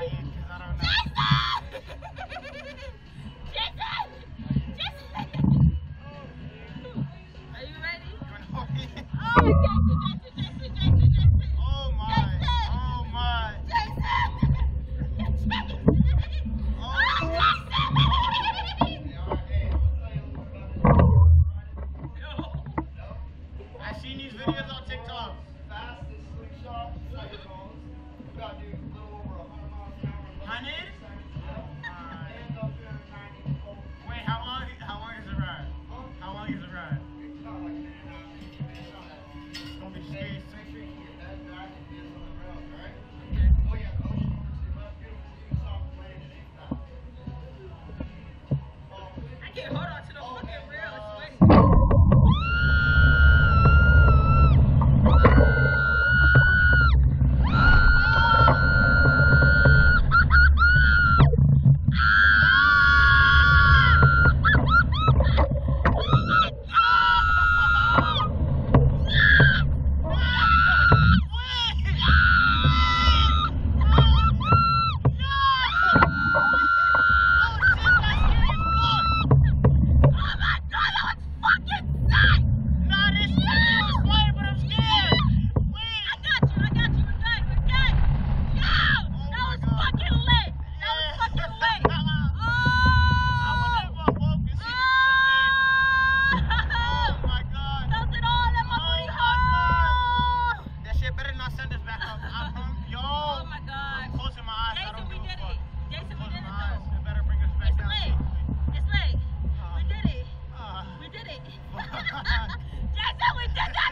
Ryan, because I don't know. Jason! Jason! Oh, Are you ready? You wanna- Oh, Jason, Jason, did that!